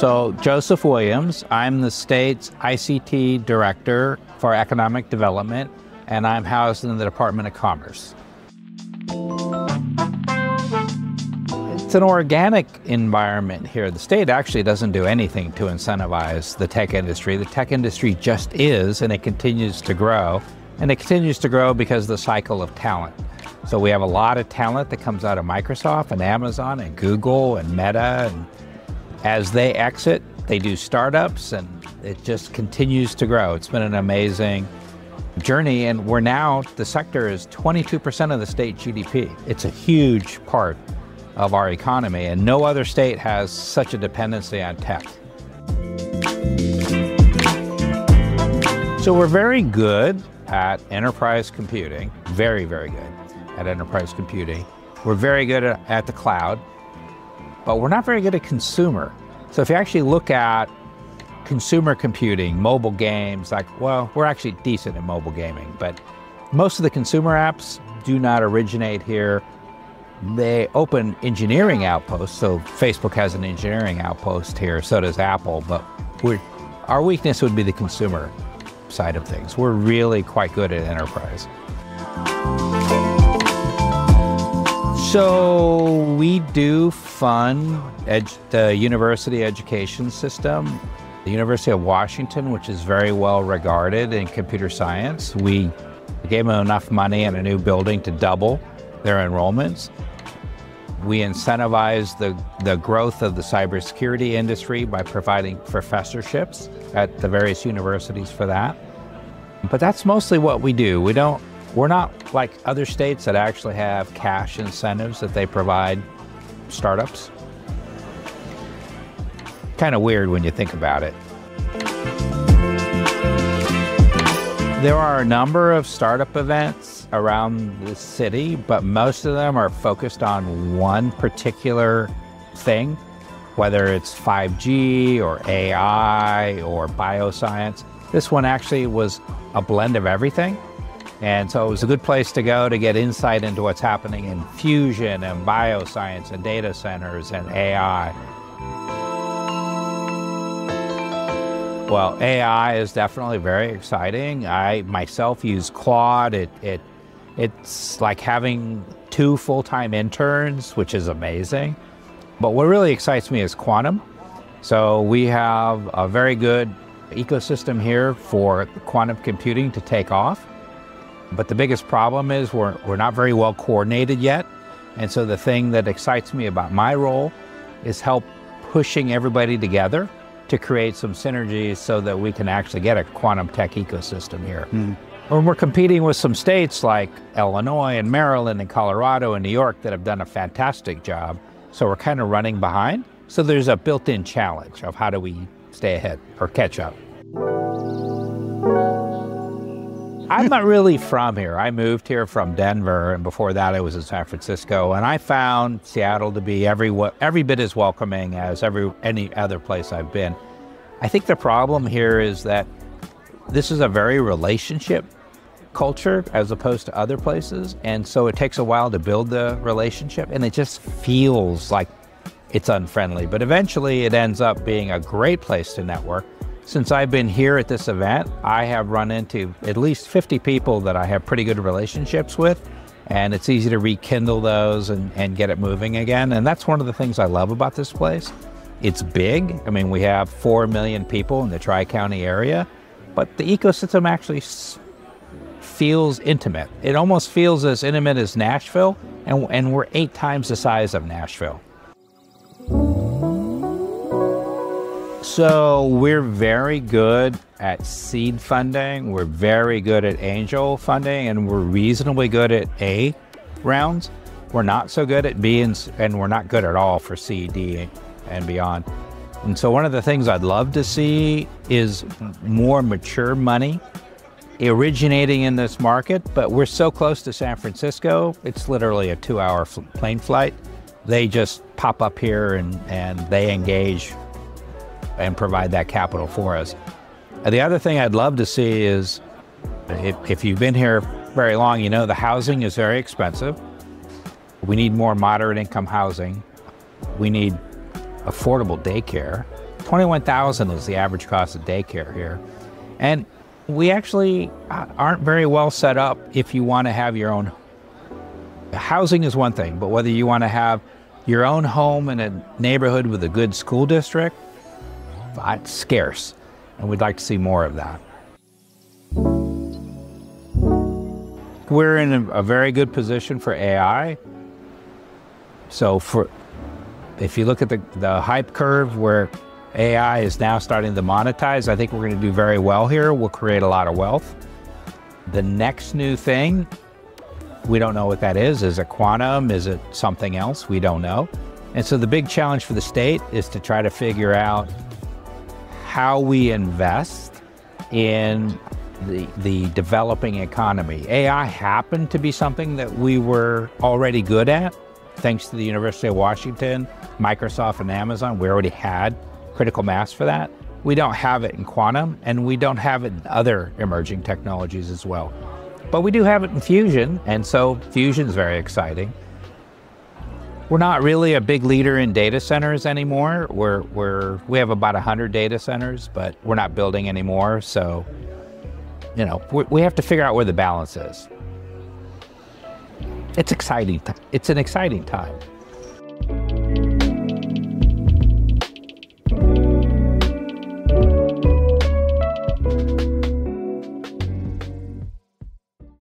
So, Joseph Williams, I'm the state's ICT director for economic development, and I'm housed in the Department of Commerce. It's an organic environment here. The state actually doesn't do anything to incentivize the tech industry. The tech industry just is, and it continues to grow. And it continues to grow because of the cycle of talent. So we have a lot of talent that comes out of Microsoft and Amazon and Google and Meta. And as they exit, they do startups and it just continues to grow. It's been an amazing journey. And we're now, the sector is 22% of the state GDP. It's a huge part of our economy, and no other state has such a dependency on tech. So we're very good at enterprise computing, very, very good at enterprise computing. We're very good at the cloud, but we're not very good at consumer. So if you actually look at consumer computing, mobile games, like, well, we're actually decent at mobile gaming, but most of the consumer apps do not originate here. They open engineering outposts, so Facebook has an engineering outpost here, so does Apple, but our weakness would be the consumer side of things. We're really quite good at enterprise. So we do fund the university education system. The University of Washington, which is very well regarded in computer science, we gave them enough money and a new building to double their enrollments. We incentivize the, the growth of the cybersecurity industry by providing professorships at the various universities for that. But that's mostly what we do. We don't, we're not like other states that actually have cash incentives that they provide startups. Kind of weird when you think about it. There are a number of startup events around the city, but most of them are focused on one particular thing, whether it's 5G or AI or bioscience. This one actually was a blend of everything. And so it was a good place to go to get insight into what's happening in fusion and bioscience and data centers and AI. Well, AI is definitely very exciting. I myself use Claude. It, it, it's like having two full time interns, which is amazing. But what really excites me is quantum. So we have a very good ecosystem here for quantum computing to take off. But the biggest problem is we're, we're not very well coordinated yet. And so the thing that excites me about my role is help pushing everybody together to create some synergies so that we can actually get a quantum tech ecosystem here. Mm. When we're competing with some states like Illinois and Maryland and Colorado and New York that have done a fantastic job, so we're kind of running behind. So there's a built in challenge of how do we stay ahead or catch up. I'm not really from here. I moved here from Denver, and before that, I was in San Francisco. And I found Seattle to be every every bit as welcoming as every any other place I've been. I think the problem here is that this is a very relationship culture as opposed to other places, and so it takes a while to build the relationship, and it just feels like it's unfriendly. But eventually, it ends up being a great place to network since I've been here at this event, I have run into at least 50 people that I have pretty good relationships with, and it's easy to rekindle those and, and get it moving again. And that's one of the things I love about this place. It's big. I mean, we have 4 million people in the Tri County area, but the ecosystem actually feels intimate. It almost feels as intimate as Nashville, and, and we're eight times the size of Nashville. So we're very good at seed funding. We're very good at angel funding, and we're reasonably good at A rounds. We're not so good at B, and, and we're not good at all for C, D, and beyond. And so one of the things I'd love to see is more mature money originating in this market, but we're so close to San Francisco, it's literally a two hour plane flight. They just pop up here and, and they engage and provide that capital for us. The other thing I'd love to see is if, if you've been here very long, you know the housing is very expensive. We need more moderate income housing. We need affordable daycare. 21,000 is the average cost of daycare here. And we actually uh, aren't very well set up if you want to have your own housing is one thing, but whether you want to have your own home in a neighborhood with a good school district, scarce. And we'd like to see more of that. We're in a, a very good position for AI. So for if you look at the, the hype curve where AI is now starting to monetize, I think we're going to do very well here. We'll create a lot of wealth. The next new thing, we don't know what that is. Is it quantum? Is it something else? We don't know. And so the big challenge for the state is to try to figure out how we invest in the, the developing economy. AI happened to be something that we were already good at, thanks to the University of Washington, Microsoft, and Amazon. We already had critical mass for that. We don't have it in quantum, and we don't have it in other emerging technologies as well. But we do have it in fusion, and so fusion is very exciting. We're not really a big leader in data centers anymore. We're, we're, we have about 100 data centers, but we're not building anymore. So you know, we have to figure out where the balance is. It's exciting. It's an exciting time.